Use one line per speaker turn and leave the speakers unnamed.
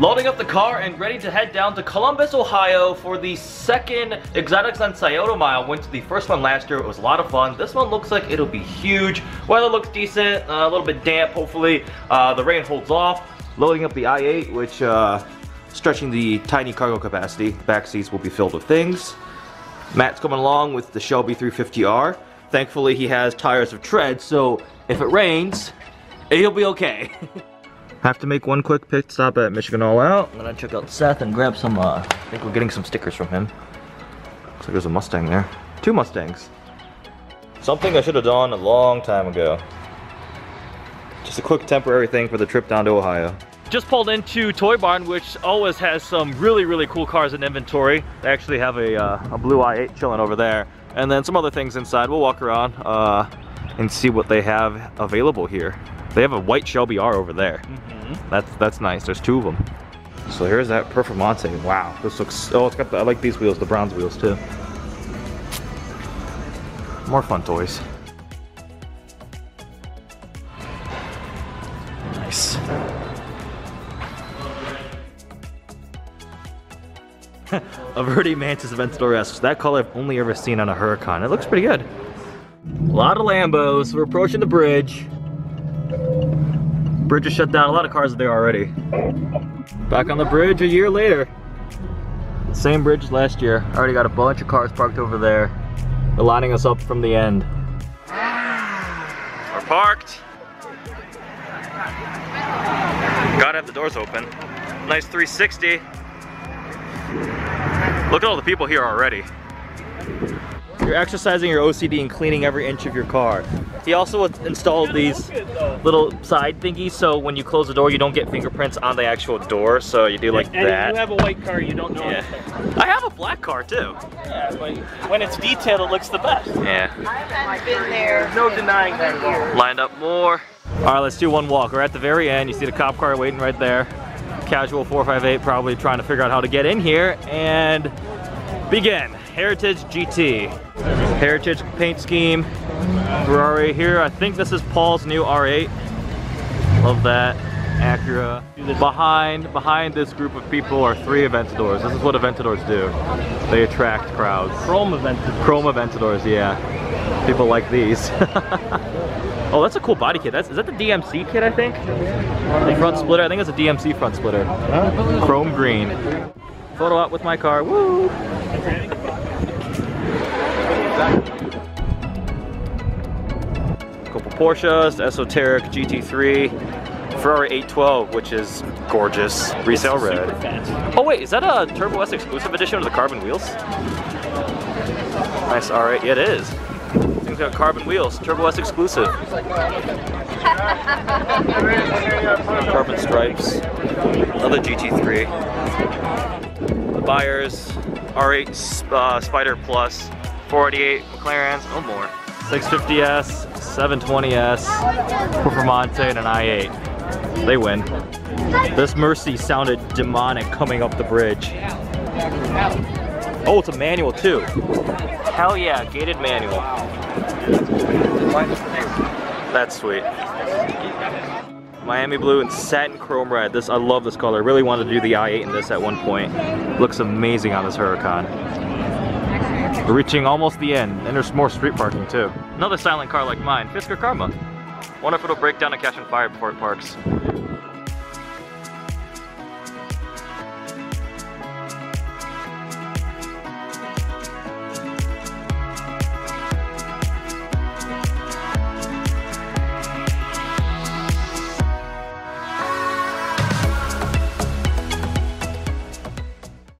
Loading up the car and ready to head down to Columbus, Ohio for the second Exotics on Scioto Mile. Went to the first one last year, it was a lot of fun. This one looks like it'll be huge. Weather looks decent, uh, a little bit damp hopefully. Uh, the rain holds off. Loading up the i8, which uh, stretching the tiny cargo capacity. Back seats will be filled with things. Matt's coming along with the Shelby 350R. Thankfully he has tires of tread, so if it rains, he'll be okay. Have to make one quick pit stop at Michigan All Out. I'm gonna check out Seth and grab some, uh, I think we're getting some stickers from him. Looks like there's a Mustang there. Two Mustangs. Something I should have done a long time ago. Just a quick temporary thing for the trip down to Ohio. Just pulled into Toy Barn, which always has some really, really cool cars in inventory. They actually have a, uh, a blue i8 chilling over there. And then some other things inside. We'll walk around uh, and see what they have available here. They have a white Shelby R over there. Mm -hmm. That's that's nice. There's two of them. So here's that Performante. Wow, this looks. Oh, it's got. The, I like these wheels, the bronze wheels too. More fun toys. Nice. a Verde Mantis Aventador S. That color I've only ever seen on a Huracan. It looks pretty good. A lot of Lambos. We're approaching the bridge. Bridge is shut down. A lot of cars are there already. Back on the bridge a year later. Same bridge last year. I Already got a bunch of cars parked over there. They're lining us up from the end. We're parked. Gotta have the doors open. Nice 360. Look at all the people here already. You're exercising your OCD and cleaning every inch of your car. He also installed these little side thingies so when you close the door you don't get fingerprints on the actual door so you do like
and
that.
you have a white car you don't know yeah.
Anything. I have a black car too.
Yeah, but when it's detailed it looks the best.
Yeah.
I've been there.
There's no denying that at.
Lined up more. Alright, let's do one walk. We're at the very end. You see the cop car waiting right there. Casual 458 probably trying to figure out how to get in here and begin. Heritage GT. Heritage paint scheme. Ferrari here. I think this is Paul's new R8. Love that. Acura. Behind behind this group of people are three Aventadors. This is what Aventadors do. They attract crowds.
Chrome Aventadors.
Chrome Aventadors, yeah. People like these. oh, that's a cool body kit. That's, is that the DMC kit, I think? The front splitter? I think it's a DMC front splitter. Chrome green. Photo op with my car. Woo! Couple Porsches, Esoteric GT3, Ferrari 812, which is gorgeous, resale red. Oh wait, is that a Turbo S exclusive edition with the carbon wheels? Nice, alright, yeah, it is. Thing's got carbon wheels, Turbo S exclusive. carbon stripes, another GT3. The Buyers, R8 uh, Spider Plus, 488 McLarens, no more. 650S, 720S, Performante, and an i8. They win. This Mercy sounded demonic coming up the bridge. Oh, it's a manual too. Hell yeah, gated manual. That's sweet. Miami blue and satin chrome red. This I love this color. I really wanted to do the i8 in this at one point. Looks amazing on this Huracan. Reaching almost the end, and there's more street parking too. Another silent car like mine, Fisker Karma. Wonder if it'll break down and catch on fire before it parks.